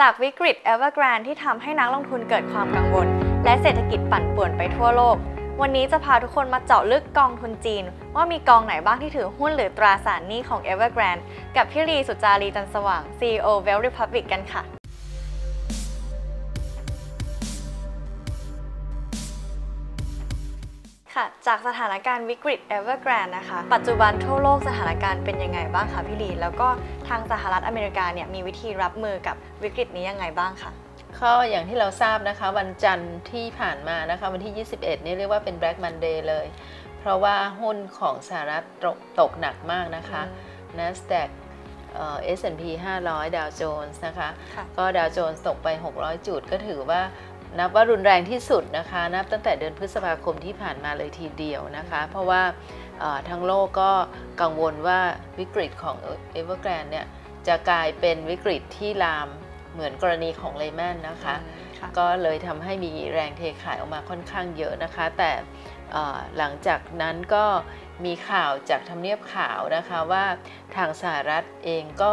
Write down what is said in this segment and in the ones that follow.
จากวิกฤต Evergrande ที่ทำให้นักลงทุนเกิดความกังวล และเศรษฐกิจปั่นป่วนไปทั่วโลก วันนี้จะพาทุกคนมาเจาะลึกกองทุนจีน ว่ามีกองไหนบ้างที่ถือหุ้นหรือตราสารหนี้ของ Evergrande กับพี่ลีสุจารีจันสว่าง CEO Well Republic กันค่ะ ค่ะ จากสถานการณ์วิกฤต Evergrande นะคะ ปัจจุบันทั่วโลกสถานการณ์เป็นยังไงบ้างคะพี่ลี แล้วก็ทางสหรัฐอเมริกาเนี่ยมีวิธีรับมือกับวิกฤตนี้ยังไงบ้างคะก็อย่างที่เราทราบนะคะ วันจันทร์ที่ผ่านมานะคะ วันที่ 21 นี่เรียกว่าเป็น Black Monday เลย เพราะว่าหุ้นของสหรัฐตกตกหนักมากนะคะ NASDAQ เอ่อ S&P 500ดาวโจนส์นะคะค่ะก็ดาวโจนส์ตกไป 600 จุดก็ถือว่า นับว่ารุนแรงที่สุดนะคะนับตั้งแต่เดือนพฤษภาคมที่ผ่านมาเลยทีเดียวนะคะ เพราะว่าเอ่อทั้งโลกก็กังวลว่าวิกฤตของ Evergrande เนี่ยจะกลายเป็นวิกฤตที่ลามเหมือนกรณีของเลแมนนะคะค่ะก็เลยทำให้มีแรงเทขายออกมาค่อนข้างเยอะนะคะ แต่เอ่อหลังจากนั้นก็มีข่าวจากทำเนียบข่าวนะคะว่าทางสหรัฐเองก็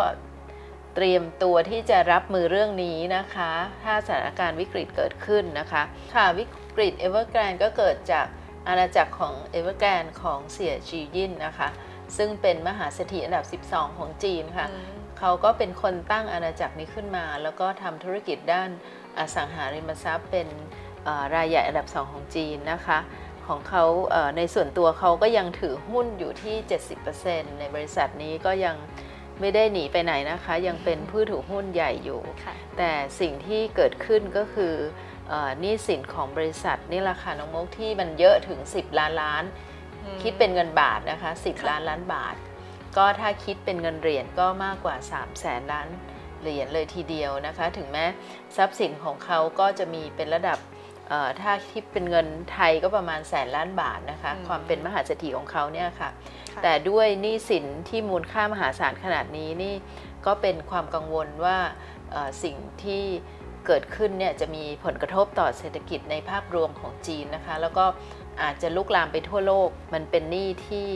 เตรียมตัวที่จะรับมือเรื่องนี้นะคะ ถ้าสถานการณ์วิกฤตเกิดขึ้นนะคะ ค่ะวิกฤต Evergrande ก็เกิดจากอาณาจักรของ Evergrande ของเสี่ยจียินนะคะ ซึ่งเป็นมหาเศรษฐีอันดับ 12 ของจีนค่ะเขาก็เป็นคนตั้งอาณาจักรนี้ขึ้นมา แล้วก็ทำธุรกิจด้านอสังหาริมทรัพย์ เป็นเอ่อรายใหญ่อันดับ 2 ของจีนนะคะของเขาเอ่อในส่วนตัวเขาก็ยังถือหุ้นอยู่ที่ 70%ในบริษัทนี้ก็ยัง ไม่ได้หนีไปไหนนะคะ ยังเป็นผู้ถือหุ้นใหญ่อยู่ค่ะแต่สิ่งที่เกิดขึ้นก็คือเออหนี้สินของบริษัทนี่ราคาน้องมกที่มันเยอะถึง 10 ล้านล้าน คิดเป็นเงินบาทนะคะ 10 ล้านล้านบาท ก็ถ้าคิดเป็นเงินเหรียญก็มากกว่า3แสนล้านเหรียญเลยทีเดียวนะคะ ถึงแม้ทรัพย์สินของเขาก็จะมีเป็นระดับเอ่อ ถ้าคิดเป็นเงินไทยก็ประมาณแสนล้านบาทนะคะอืมความเป็นมหาเศรษฐีของเขาเนี่ยค่ะค่ะ แต่ด้วยหนี้สินที่มูลค่ามหาศาลขนาดนี้นี่ก็เป็นความกังวลว่าเอ่อสิ่งที่เกิดขึ้นเนี่ยจะมีผลกระทบต่อเศรษฐกิจในภาพรวมของจีนนะคะ แล้วก็อาจจะลุกลามไปทั่วโลกมันเป็นหนี้ที่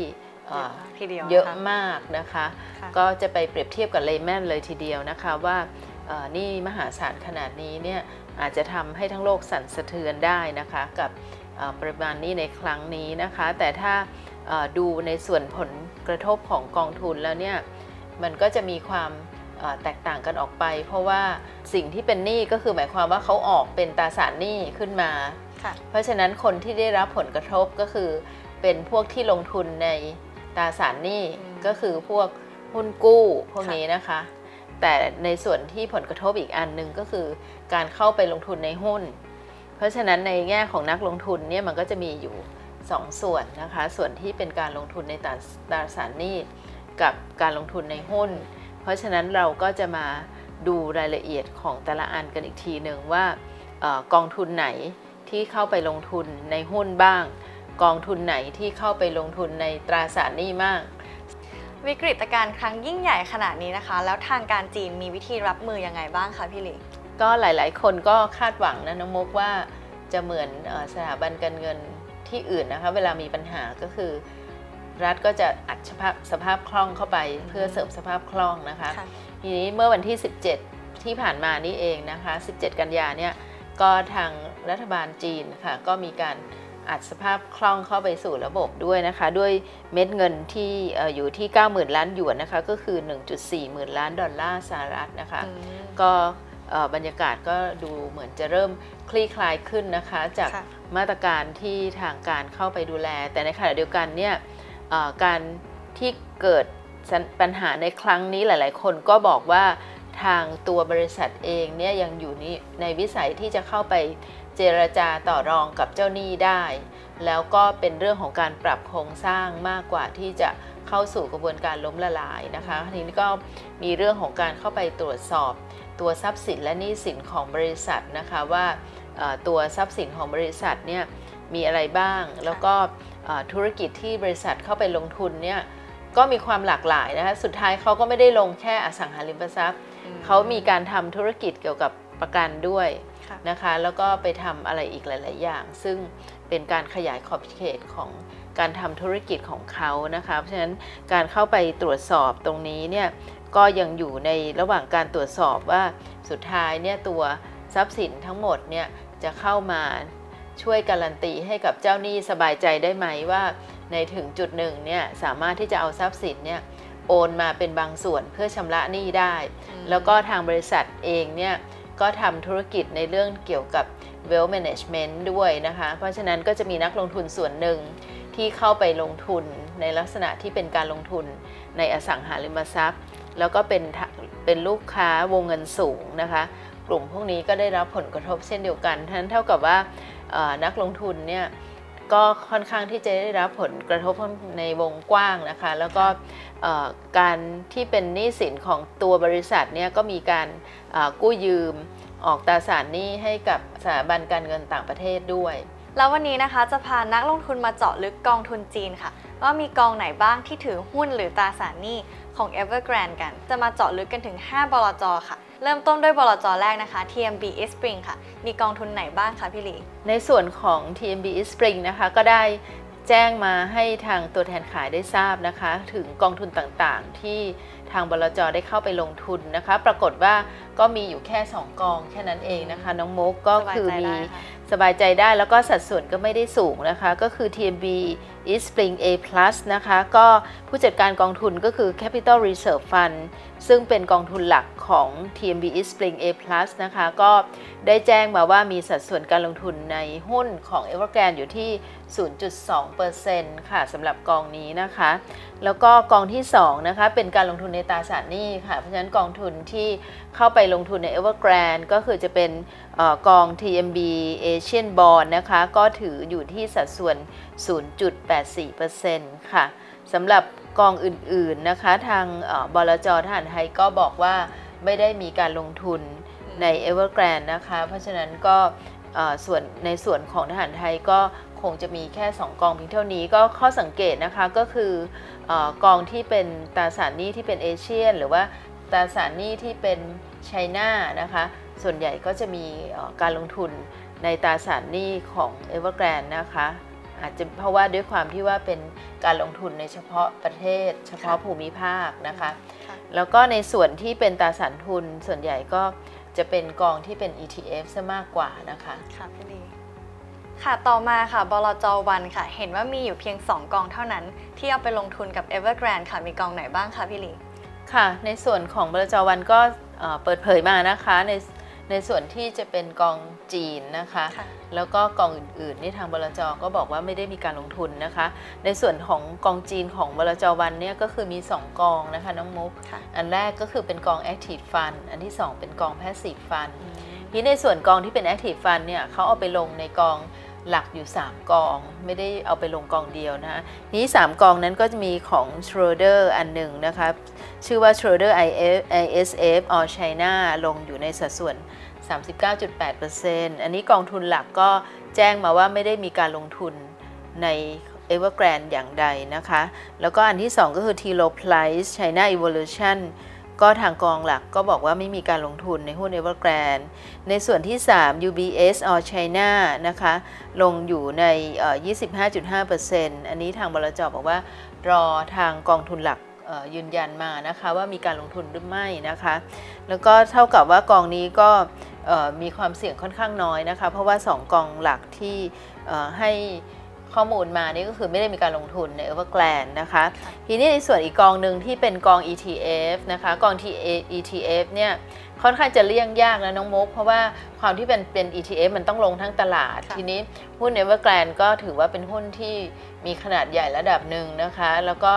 เอ่อทีเดียวเยอะนคมากนะคะค่ะก็จะไปเปรียบเทียบกับเลแมนเลยทีเดียวนะคะว่าเอ่อหนี่มหาศาลขนาดนี้เนี่ย อาจจะทำให้ทั้งโลกสั่นสะเทือนได้นะคะกับเอ่อปริมาณหนี้ในครั้งนี้นะคะ แต่ถ้าเอ่อดูในส่วนผลกระทบของกองทุนแล้วเนี่ยมันก็จะมีความเอ่อแตกต่างกันออกไป เพราะว่าสิ่งที่เป็นหนี้ก็คือหมายความว่าเขาออกเป็นตราสารหนี้ขึ้นมาค่ะเพราะฉะนั้นคนที่ได้รับผลกระทบก็คือ เป็นพวกที่ลงทุนในตราสารหนี้อืมก็คือพวกหุ้นกู้พวกค่ะนี้นะคะ แต่ในส่วนที่ผลกระทบอีกอันหนึ่งก็คือการเข้าไปลงทุนในหุ้น เพราะฉะนั้นในแง่ของนักลงทุนเนี่ยมันก็จะมีอยู่ 2ส่วนนะคะ ส่วนที่เป็นการลงทุนในตราตราสารหนี้กับการลงทุนในหุ้น เพราะฉะนั้นเราก็จะมาดูรายละเอียดของแต่ละอันกันอีกทีหนึ่งว่าออกองทุนไหนที่เข้าไปลงทุนในหุ้นบ้าง กองทุนไหนที่เข้าไปลงทุนในตราสารหนี้มาก วิกฤตการณ์ครั้งยิ่งใหญ่ขนาดนี้นะคะ แล้วทางการจีนมีวิธีรับมือยังไงบ้างคะพี่หลีก็หลาย ๆ คนก็คาดหวังนะน้องมกว่าจะเหมือนเออสถาบันการเงินที่อื่นนะคะเวลามีปัญหาก็คือ รัฐก็จะอัดสภาพสภาพคล่องเข้าไปเพื่อเสริมสภาพคล่องนะคะค่ะทีนี้เมื่อวันที่ 17 ที่ผ่านมานี่เองนะคะ 17 กันยาเนี่ยก็ทางรัฐบาลจีนค่ะก็มีการ อัดสภาพคล่องเข้าไปสู่ระบบด้วยนะคะ ด้วยเม็ดเงินที่เอ่ออยู่ที่ 90,000 ล้านหยวนนะคะ ก็คือ 1.4 หมื่นล้านดอลลาร์สหรัฐนะคะอืมก็เอ่อบรรยากาศก็ดูเหมือนจะเริ่มคลี่คลายขึ้นนะคะ จากค่ะมาตรการที่ทางการเข้าไปดูแล แต่ในขณะเดียวกันเนี่ยเอ่อการที่เกิดสัญปัญหาในครั้งนี้หลาย ๆ คนก็บอกว่าทางตัวบริษัทเองเนี่ยยังอยู่ในในวิสัยที่จะเข้าไป เจรจาต่อรองกับเจ้าหนี้ได้ แล้วก็เป็นเรื่องของการปรับโครงสร้างมากกว่าที่จะเข้าสู่กระบวนการล้มละลายนะคะทีนี้ก็มีเรื่องของการเข้าไปตรวจสอบ ตัวทรัพย์สินและหนี้สินของบริษัทนะคะว่าเอ่อตัวทรัพย์สินของบริษัทเนี่ยมีอะไรบ้าง แล้วก็เอ่อธุรกิจที่บริษัทเข้าไปลงทุนเนี่ยก็มีความหลากหลายนะคะสุดท้ายเขาก็ไม่ได้ลงแค่อสังหาริมทรัพย์เขามีการทำธุรกิจเกี่ยวกับประกันด้วยค่ะ นะคะแล้วก็ไปทำอะไรอีกหลาย ๆ อย่าง ซึ่งเป็นการขยายขอบเขตของการทำธุรกิจของเขานะคะเพราะฉะนั้นการเข้าไปตรวจสอบตรงนี้เนี่ยก็ยังอยู่ในระหว่างการตรวจสอบว่าสุดท้ายเนี่ยตัวทรัพย์สินทั้งหมดเนี่ยจะเข้ามาช่วยการันตีให้กับเจ้าหนี้สบายใจได้ไหมว่า ในถึงจุดหนึ่งเนี่ยสามารถที่จะเอาทรัพย์สินเนี่ยโอนมาเป็นบางส่วนเพื่อชำระหนี้ได้ แล้วก็ทางบริษัทเองเนี่ย ก็ทำธุรกิจในเรื่องเกี่ยวกับ wealth management ด้วยนะคะ เพราะฉะนั้นก็จะมีนักลงทุนส่วนหนึ่งที่เข้าไปลงทุนในลักษณะที่เป็นการลงทุนในอสังหาริมทรัพย์ แล้วก็เป็นเป็นลูกค้าวงเงินสูงนะคะ กลุ่มพวกนี้ก็ได้รับผลกระทบเช่นเดียวกันทั้นเท่ากับว่านักลงทุนเนี่ย ก็ค่อนข้างที่จะได้รับผลกระทบในวงกว้างนะคะ แล้วก็การที่เป็นหนี้สินของตัวบริษัทเนี่ยก็มีการกู้ยืมออกตราสารหนี้ให้กับสถาบันการเงินต่างประเทศด้วย แล้ววันนี้นะคะจะพานักลงทุนมาเจาะลึกกองทุนจีนค่ะ ว่ามีกองไหนบ้างที่ถือหุ้นหรือตราสารหนี้ของ Evergrande กัน จะมาเจาะลึกกันถึง 5 บลจค่ะ เริ่มต้นด้วยบลจแรกนะคะ TMB East Spring ค่ะ มีกองทุนไหนบ้างคะพี่ลีในส่วนของ TMB East Spring นะคะก็ได้แจ้งมาให้ทางตัวแทนขายได้ทราบนะคะ ถึงกองทุนต่างๆ ที่ทางบลจได้เข้าไปลงทุนนะคะ ปรากฏว่าก็มีอยู่แค่ 2 กองแค่นั้นเองนะคะ น้องมุกก็คือมีสบายใจได้แล้วก็สัดส่วนก็ไม่ได้สูงนะคะ ก็คือ TMB East Spring A Plus นะคะ ก็ผู้จัดการกองทุนก็คือ Capital Reserve Fund ซึ่งเป็นกองทุนหลักของ TMB East Spring A Plus นะคะ ก็ได้แจ้งมาว่ามีสัดส่วนการลงทุนในหุ้นของ Evergrande อยู่ที่ 0.2%ค่ะสำหรับกองนี้นะคะ แล้วก็กองที่ 2 นะคะ เป็นการลงทุนในตราสารหนี้ค่ะ เพราะฉะนั้นกองทุนที่เข้าไปลงทุนใน Evergrande ก็คือจะเป็นอกอง TMB Asian Bond นะคะ ก็ถืออยู่ที่สัดส่วน 0.84%ค่ะสำหรับ กองอื่นๆนะคะ ทางบลจทหารไทยก็บอกว่าไม่ได้มีการลงทุนใน Evergrande นะคะ เพราะฉะนั้นก็ส่วนในส่วนของทหารไทยก็คงจะมีแค่ 2 กองเพียงเท่านี้ก็ข้อสังเกตนะคะก็คืออกองที่เป็นตราสารหนี้ที่เป็นเอเชียน หรือว่าตราสารหนี้ที่เป็นไชน่านะคะ ส่วนใหญ่ก็จะมีการลงทุนในตราสารหนี้ของ Evergrande นะคะ อาจจะเพราะว่าด้วยความที่ว่าเป็นการลงทุนในเฉพาะประเทศ เฉพาะภูมิภาคนะคะ แล้วก็ในส่วนที่เป็นตราสารทุนส่วนใหญ่ก็จะเป็นกองที่เป็น ETF ซะมากกว่านะคะค่ะพี่ลีค่ะต่อมาค่ะบลจวันค่ะ เห็นว่ามีอยู่เพียง 2 กองเท่านั้น ที่เอาไปลงทุนกับ Evergrande ค่ะมีกองไหนบ้างคะพี่ลีค่ะ ในส่วนของบลจวันก็เปิดเผยมานะคะใน ในส่วนที่จะเป็นกองจีนนะคะคะ แล้วก็กองอื่นๆนี่ทางบลจก็บอกว่าไม่ได้มีการลงทุนนะคะ ในส่วนของกองจีนของบลจวันเนี่ยก็คือมี 2 กองนะคะน้องมุก อันแรกก็คือเป็นกอง Active Fund อันที่ 2 เป็นกอง Passive Fund ที่ในส่วนกองที่เป็น Active Fund เนี่ยเขาเอาไปลงในกอง หลักอยู่ 3 กองไม่ได้เอาไปลงกองเดียวนะนี้ 3 กองนั้นก็จะมีของ Schroeder อันหนึ่งนะคะชื่อว่า Schroeder ISF All China ลงอยู่ในสัดส่วน 39.8%อันนี้กองทุนหลักก็แจ้งมาว่าไม่ได้มีการลงทุนใน Evergrande อย่างใดนะคะ แล้วก็อันที่ 2 ก็คือ T Low Price China Evolution ก็ทางกองหลักก็บอกว่าไม่มีการลงทุนในหุ้น Evergrande ในส่วนที่ 3 UBS All China นะคะ ลงอยู่ใน 25.5%อันนี้ทางบลจบอกว่ารอทางกองทุนหลักยืนยันมานะคะว่ามีการลงทุนหรือไม่นะคะ แล้วก็เท่ากับว่ากองนี้ก็มีความเสี่ยงค่อนข้างน้อยนะคะ เพราะว่า 2 กองหลักที่ให้ ข้อมูลมานี่ก็คือไม่ได้มีการลงทุนใน Evergrande นะคะทีนี้ในส่วนอีกกองหนึ่งที่เป็นกอง ETF นะคะกอง ETF เนี่ยค่อนข้างจะเลี่ยงยากนะน้องมุกเพราะว่าความที่เป็นเป็น ETF มันต้องลงทั้งตลาด ทีนี้หุ้น Evergrande ก็ถือว่าเป็นหุ้นที่มีขนาดใหญ่ระดับหนึ่งนะคะ แล้วก็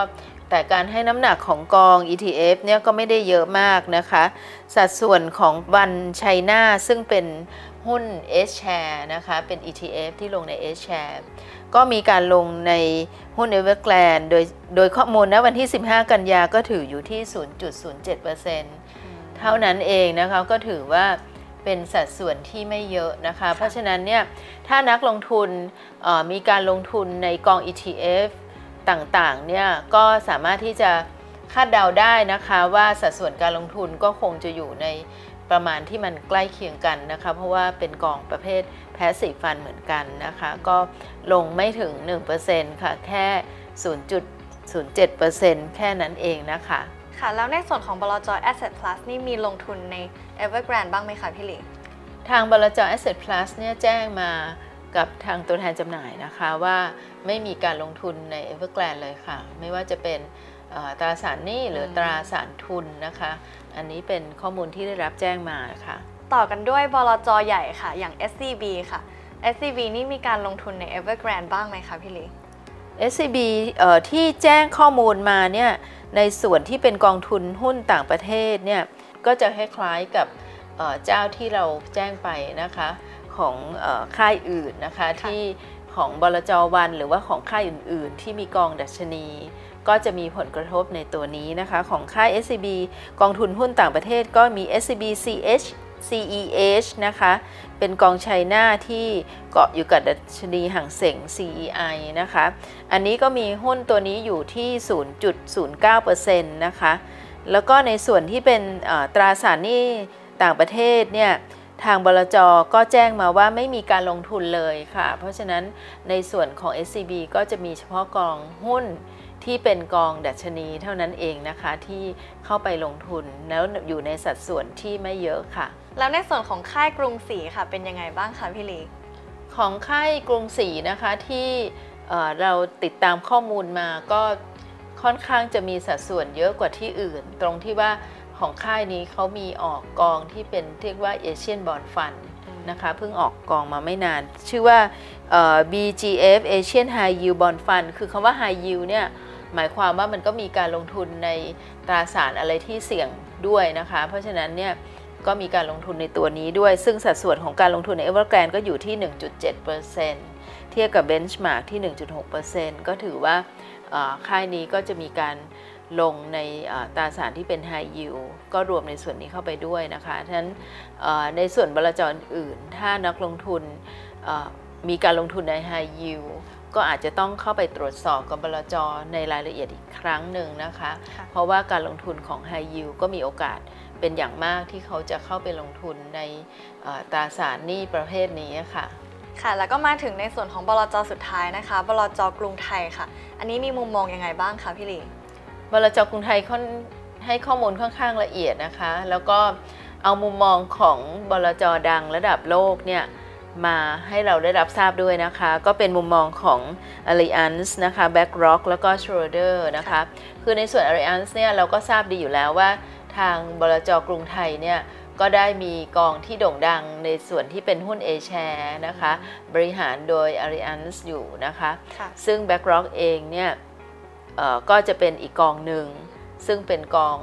แต่การให้น้ำหนักของกอง ETF เนี่ยก็ไม่ได้เยอะมากนะคะ สัดส่วนของวันไชน่าซึ่งเป็นหุ้น S share นะคะ เป็น ETF ที่ลงใน S share ก็มีการลงในหุ้น Evergrande โดยโดยข้อมูลนะวันที่ 15 กันยาก็ถืออยู่ที่ 0.07%เท่านั้นเองนะคะก็ถือว่าเป็นสัดส่วนที่ไม่เยอะนะคะ เพราะฉะนั้นเนี่ยถ้านักลงทุนมีการลงทุนในกอง ETF ต่างๆเนี่ยก็สามารถที่จะคาดเดาได้นะคะว่าสัดส่วนการลงทุนก็คงจะอยู่ในประมาณที่มันใกล้เคียงกันนะคะ เพราะว่าเป็นกองประเภทแพสซีฟฟันเหมือนกันนะคะ ก็ลงไม่ถึง 1%ค่ะ แค่ 0.07%แค่นั้นเองนะคะ ค่ะ แล้วในส่วนของบลจ Asset Plus นี่มีลงทุนใน Evergrande บ้างไหมคะพี่หลีทางบลจ Asset Plus เนี่ยแจ้งมากับทางตัวแทนจำหน่ายนะคะว่าไม่มีการลงทุนใน Evergrande เลยค่ะ ไม่ว่าจะเป็นเอ่อตราสารหนี้หรือตราสารทุนนะคะ อันนี้เป็นข้อมูลที่ได้รับแจ้งมาค่ะ ต่อกันด้วยบลจใหญ่ค่ะ อย่าง SCB ค่ะ SCB นี่มีการลงทุนใน Evergrande บ้างไหมคะพี่หลี SCB เอ่อที่แจ้งข้อมูลมาเนี่ยในส่วนที่เป็นกองทุนหุ้นต่างประเทศเนี่ยก็จะคล้ายๆกับเอ่อเจ้าที่เราแจ้งไปนะคะของเออค่ายอื่นนะคะค่ะที่ของบลจวันหรือว่าของค่ายอื่น ๆ ที่มีกองดัชนี ก็จะมีผลกระทบในตัวนี้นะคะ ของค่าย SCB กองทุนหุ้นต่างประเทศก็มี SCB CH CEH นะคะ เป็นกองไชน่าที่เกาะอยู่กับดัชนีห่างเสง CEI นะคะ อันนี้ก็มีหุ้นตัวนี้อยู่ที่ 0.09%นะคะ แล้วก็ในส่วนที่เป็นตราสารหนี้ต่างประเทศเนี่ยทางบลจก็แจ้งมาว่าไม่มีการลงทุนเลยค่ะ เพราะฉะนั้นในส่วนของ SCB ก็จะมีเฉพาะกองหุ้นที่เป็นกองดัชนีเท่านั้นเองนะคะที่เข้าไปลงทุนแล้วอยู่ในสัดส่วนที่ไม่เยอะค่ะ แล้วในส่วนของค่ายกรุงศรีค่ะ เป็นยังไงบ้างคะพี่ลีของค่ายกรุงศรีนะคะที่เอ่อเราติดตามข้อมูลมาก็ค่อนข้างจะมีสัดส่วนเยอะกว่าที่อื่น ตรงที่ว่าของค่ายนี้เขามีออกกองที่เป็นเรียกว่าเอเชียนบอลฟันนะคะเพิ่งออกกองมาไม่นาน ชื่อว่า BGF Asian High Yield Bond Fund คือคำว่า High Yield เนี่ยหมายความว่ามันก็มีการลงทุนในตราสารอะไรที่เสี่ยงด้วยนะคะ เพราะฉะนั้นเนี่ย ก็มีการลงทุนในตัวนี้ด้วย ซึ่งสัดส่วนของการลงทุนใน Evergrande ก็อยู่ที่ 1.7%เทียบกับ Benchmark ที่ 1.6%ก็ถือว่าเอ่อค่ายนี้ก็จะมีการลงในเอ่อตราสารที่เป็น High Yield ก็รวมในส่วนนี้เข้าไปด้วยนะคะฉะนั้นเอ่อในส่วนบลจอื่น ถ้านักลงทุนเอ่อมีการลงทุนใน High Yield ก็อาจจะต้องเข้าไปตรวจสอบกับบลจในรายละเอียดอีกครั้งหนึ่งนะคะค่ะเพราะว่าการลงทุนของ High Yield ก็มีโอกาส เป็นอย่างมากที่เขาจะเข้าไปลงทุนในเอ่อตราสารหนี้ประเภทนี้ค่ะค่ะ แล้วก็มาถึงในส่วนของบลจสุดท้ายนะคะบลจกรุงไทยค่ะ อันนี้มีมุมมองยังไงบ้างคะพี่หลีบลจกรุงไทยค่อนให้ข้อมูลค่อนข้างละเอียดนะคะ แล้วก็เอามุมมองของบลจดังระดับโลกเนี่ยมาให้เราได้รับทราบด้วยนะคะ ก็เป็นมุมมองของ Allianz นะคะ BlackRock แล้วก็ Schroder นะคะ คือในส่วน Allianz เนี่ยเราก็ทราบดีอยู่แล้วว่า ทางบลจกรุงไทยเนี่ยก็ได้มีกองที่โด่งดังในส่วนที่เป็นหุ้น A share นะคะ บริหารโดย Allianz อยู่นะคะค่ะซึ่ง BlackRock เองเนี่ยเอ่อก็จะเป็นอีกกองหนึ่ง ซึ่งเป็นกอง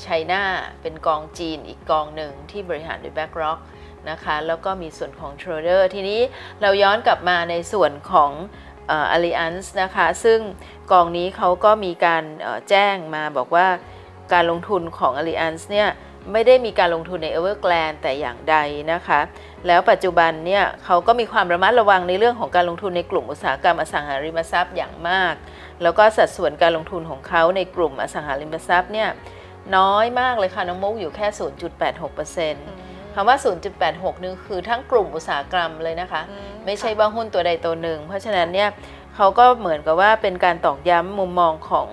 ไชน่าเป็นกองจีนอีกกองหนึ่งที่บริหารโดย BlackRock นะคะ แล้วก็มีส่วนของ Schroder ทีนี้เราย้อนกลับมาในส่วนของเอ่อ Allianz นะคะ ซึ่งกองนี้เขาก็มีการเอ่อแจ้งมาบอกว่า การลงทุนของ Allianz เนี่ยไม่ได้มีการลงทุนใน Evergrande แต่อย่างใดนะคะ แล้วปัจจุบันเนี่ยเขาก็มีความระมัดระวังในเรื่องของการลงทุนในกลุ่มอุตสาหกรรมอสังหาริมทรัพย์อย่างมาก แล้วก็สัดส่วนการลงทุนของเขาในกลุ่มอสังหาริมทรัพย์เนี่ยน้อยมากเลยค่ะ น้องมุกอยู่แค่ 0.86% คำว่า 0.86นึงคือทั้งกลุ่มอุตสาหกรรมเลยนะคะ ไม่ใช่ว่าหุ้นตัวใดตัวหนึ่ง เพราะฉะนั้นเนี่ยเขาก็เหมือนกับว่าเป็นการตอกย้ำมุมมองของ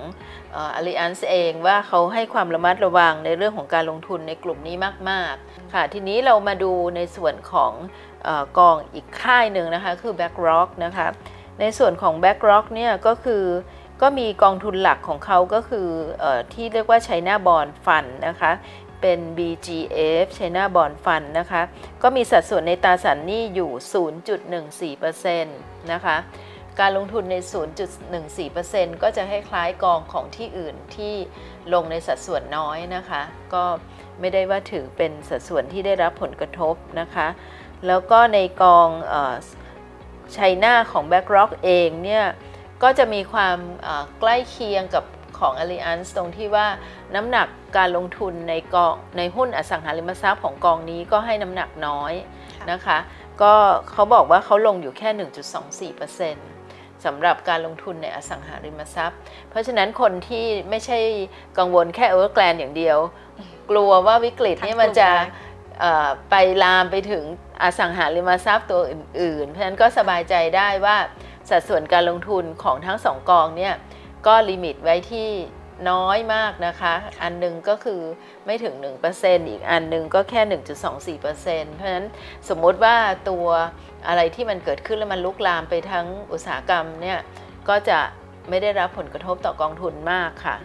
เอ l l i a n z เองว่าเขาให้ความระมัดระวังในเรื่องของการลงทุนในกลุ่มนี้มาก ๆ ค่ะ ทีนี้เรามาดูในส่วนของเออกองอีกค่ายหนึ่งนะคะ คือ BlackRock นะคะ ในส่วนของ BlackRock เนี่ยก็คือก็มีกองทุนหลักของเขาก็คือเออที่เรียกว่า China Bond Fund นะคะ เป็น BGF China Bond Fund นะคะ ก็มีสัดส่วนในตราสารหนี้อยู่ 0.14%นะคะ การลงทุนใน 0.14%ก็จะให้คล้ายกองของที่อื่นที่ลงในสัดส่วนน้อยนะคะ ก็ไม่ได้ว่าถือเป็นสัดส่วนที่ได้รับผลกระทบนะคะ แล้วก็ในกองไชน่าของ BlackRock เองเนี่ยก็จะมีความใกล้เคียงกับ ของ Allianz ตรงที่ว่าน้ำหนักการลงทุนในกองในหุ้นอสังหาริมทรัพย์ของกองนี้ก็ให้น้ำหนักน้อยนะคะ ก็เขาบอกว่าเขาลงอยู่แค่ 1.24%สำหรับการลงทุนในอสังหาริมทรัพย์ เพราะฉะนั้นคนที่ไม่ใช่กังวลแค่ Evergrande อย่างเดียว กลัวว่าวิกฤตนี้มันจะเอ่อไปลามไปถึงอสังหาริมทรัพย์ตัวอื่น ๆ เพราะฉะนั้นก็สบายใจได้ว่าสัดส่วนการลงทุนของทั้งสองกองเนี่ย ก็ลิมิตไว้ที่น้อยมากนะคะ อันหนึงก็คือไม่ถึง 1%อีกอันหนึงก็แค่ 1.24%เพราะฉะนั้นสมมุติว่าตัวอะไรที่มันเกิดขึ้นแล้วมันลุกลามไปทั้งอุตสาหกรรมเนี่ย ก็จะไม่ได้รับผลกระทบต่อกองทุนมากค่ะ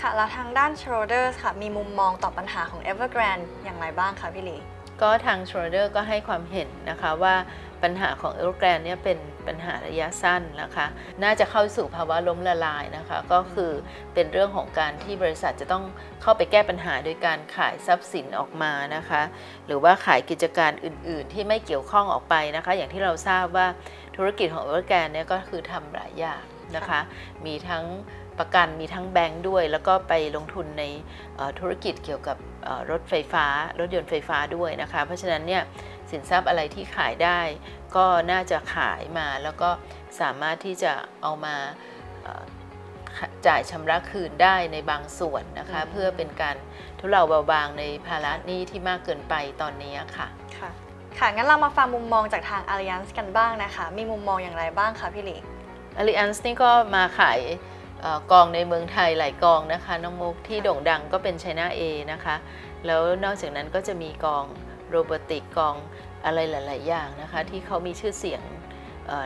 ค่ะ แล้วทางด้าน Schroders ค่ะ มีมุมมองต่อปัญหาของ Evergrande อย่างไรบ้างคะพี่ลีก็ทาง Schroeder ก็ให้ความเห็นนะคะว่า ปัญหาของเอ r ร r a n d เนี่ยเป็นปัญหาระยะสั้นนะคะ น่าจะเข้าสู่ภาวะล้มละลายนะคะ ก็คือเป็นเรื่องของการที่บริษัทจะต้องเข้าไปแก้ปัญหาโดยการขายทรัพย์สินออกมานะคะ หรือว่าขายกิจการอื่น ๆ ที่ไม่เกี่ยวข้องออกไปนะคะ อย่างที่เราทราบว่าธุรกิจของเอ r ร r a n d เนี่ยก็คือทำหลายอย่างนะคะ มีทั้งประกันมีทั้งแบงค์ด้วย แล้วก็ไปลงทุนในธุรกิจเกี่ยวกับรถไฟฟ้า รถยนต์ไฟฟ้าด้วยนะคะ เพราะฉะนั้นเนี่ย สินทรัพย์อะไรที่ขายได้ ก็น่าจะขายมาแล้วก็สามารถที่จะเอามาเอ่อจ่ายชำระคืนได้ในบางส่วนนะคะอืมเพื่อเป็นการทุเลาเบาบางในภาระหนี้ที่มากเกินไปตอนนี้ค่ะ ค่ะ ค่ะ งั้นเรามาฟังมุมมองจากทาง Allianz กันบ้างนะคะ มีมุมมองอย่างไรบ้างคะพี่ลี Allianz นี่ก็มาขายเอ่อกองในเมืองไทยหลายกองนะคะ น้องมุกที่โด่งดังก็เป็น China A นะคะ แล้วนอกจากนั้นก็จะมีกอง โรบอติกกองอะไรหลาย ๆ อย่างนะคะที่เขามีชื่อเสียง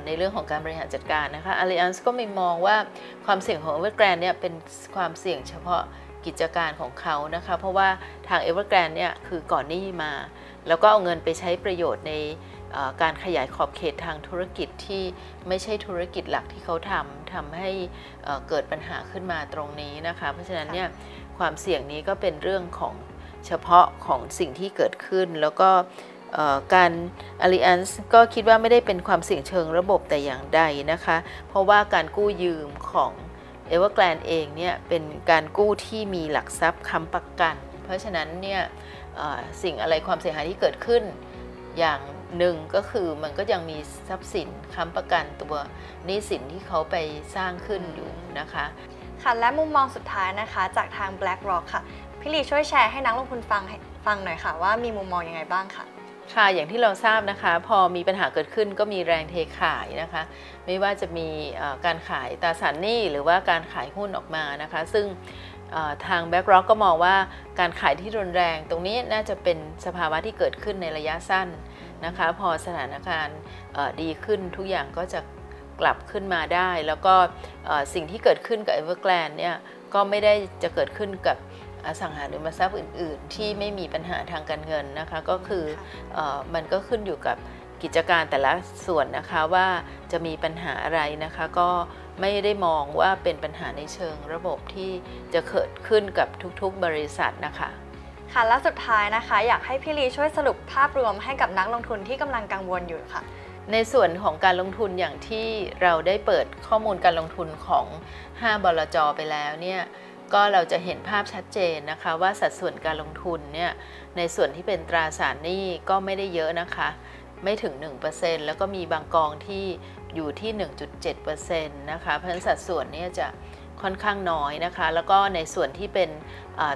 ในเรื่องของการบริหารจัดการนะคะ Allianz ก็ไมีมองว่าความเสี่ยงของ Evergrande เนี่ยเป็นความเสี่ยงเฉพาะกิจการของเขานะคะ เพราะว่าทาง Evergrande เนี่ยคือก่อนหนี้มา แล้วก็เอาเงินไปใช้ประโยชน์ในการขยายขอบเขตทางธุรกิจที่ไม่ใช่ธุรกิจหลักที่เขาทำทำให้เเกิดปัญหาขึ้นมาตรงนี้นะคะ เพราะฉะนั้นเนี่ยความเสี่ยงนี้ก็เป็นเรื่องของ เฉพาะของสิ่งที่เกิดขึ้น แล้วก็การ Allianz ก็คิดว่าไม่ได้เป็นความเสี่ยงเชิงระบบแต่อย่างใดนะคะ เพราะว่าการกู้ยืมของ Evergrande เองเนี่ยเป็นการกู้ที่มีหลักทรัพย์ค้ำประกัน เพราะฉะนั้นเนี่ยสิ่งอะไรความเสียหายที่เกิดขึ้นอย่างหนึ่งก็คือมันก็ยังมีทรัพย์สินค้ำประกันตัวหนี้สินที่เขาไปสร้างขึ้นอยู่นะคะ ค่ะและมุมมองสุดท้ายนะคะจากทาง BlackRock ค่ะ พี่ลีช่วยแชร์ให้นักลงทุนฟังฟังหน่อยค่ะ ว่ามีมุมมองยังไงบ้างค่ะ ค่ะอย่างที่เราทราบนะคะ พอมีปัญหาเกิดขึ้นก็มีแรงเทขายนะคะ ไม่ว่าจะมีการขายตราสารหนี้หรือว่าการขายหุ้นออกมานะคะ ซึ่งทาง BlackRock ก็มองว่าการขายที่รุนแรงตรงนี้น่าจะเป็นสภาวะที่เกิดขึ้นในระยะสั้นนะคะ พอสถานการณ์ดีขึ้นทุกอย่างก็จะกลับขึ้นมาได้ แล้วก็สิ่งที่เกิดขึ้นกับ Evergrande เนี่ยก็ไม่ได้จะเกิดขึ้นกับ อสังหาริมทรัพย์อื่น ๆ ที่ไม่มีปัญหาทางการเงินนะคะก็คือเอ่อมันก็ขึ้นอยู่กับกิจการแต่ละส่วนนะคะว่าจะมีปัญหาอะไรนะคะ ก็ไม่ได้มองว่าเป็นปัญหาในเชิงระบบที่จะเกิดขึ้นกับทุกๆบริษัทนะคะค่ะและสุดท้ายนะคะ อยากให้พี่ลีช่วยสรุปภาพรวมให้กับนักลงทุนที่กำลังกังวลอยู่ค่ะ ในส่วนของการลงทุนอย่างที่เราได้เปิดข้อมูลการลงทุนของ 5บลจไปแล้วเนี่ย ก็เราจะเห็นภาพชัดเจนนะคะ ว่าสัดส่วนการลงทุนเนี่ยในส่วนที่เป็นตราสารหนี้ก็ไม่ได้เยอะนะคะ ไม่ถึง 1%แล้วก็มีบางกองที่อยู่ที่ 1.7%นะคะ เพราะฉะนั้นสัดส่วนเนี้จะค่อนข้างน้อยนะคะ แล้วก็ในส่วนที่เป็น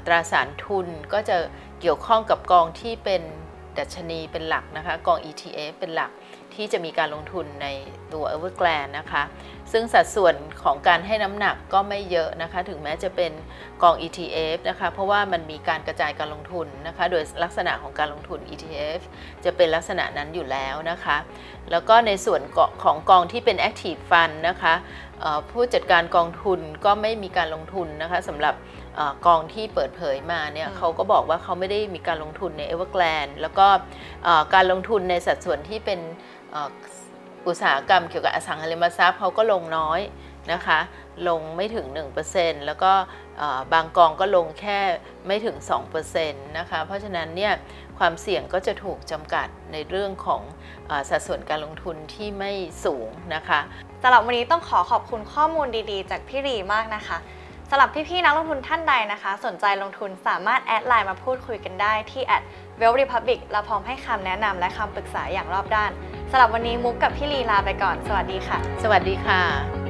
ตราสารทุนก็จะเกี่ยวข้องกับกองที่เป็น ดัชนีเป็นหลักนะคะ กอง ETF เป็นหลักที่จะมีการลงทุนในตัว Evergrande นะคะ ซึ่งสัดส่วนของการให้น้ำหนักก็ไม่เยอะนะคะ ถึงแม้จะเป็นกอง ETF นะคะ เพราะว่ามันมีการกระจายการลงทุนนะคะ โดยลักษณะของการลงทุน ETF จะเป็นลักษณะนั้นอยู่แล้วนะคะ แล้วก็ในส่วนของกองที่เป็น Active Fund นะคะผู้จัดการกองทุนก็ไม่มีการลงทุนนะคะสำหรับ กองที่เปิดเผยมาเนี่ยอืมเขาก็บอกว่าเขาไม่ได้มีการลงทุนใน Evergrande แล้วก็เอ่อการลงทุนในสัดส่วนที่เป็นเอ่ออุตสาหกรรมเกี่ยวกับอสังหาริมทรัพย์เขาก็ลงน้อยนะคะ ลงไม่ถึง 1%แล้วก็เอ่อบางกองก็ลงแค่ไม่ถึง 2%นะคะ เพราะฉะนั้นเนี่ยความเสี่ยงก็จะถูกจำกัดในเรื่องของเออสัดส่วนการลงทุนที่ไม่สูงนะคะสำหรับวันนี้ต้องขอขอบคุณข้อมูลดีๆ จากพี่รีมากนะคะ สำหรับพี่ๆนักลงทุนท่านใดนะคะ สนใจลงทุนสามารถแอดไลน์มาพูดคุยกันได้ที่ w e l l Republic เราพร้อมให้คำแนะนำและคำปรึกษาอย่างรอบด้านสำหรับวันนี้มุกกับพี่ลีลาไปก่อน สวัสดีค่ะ สวัสดีค่ะ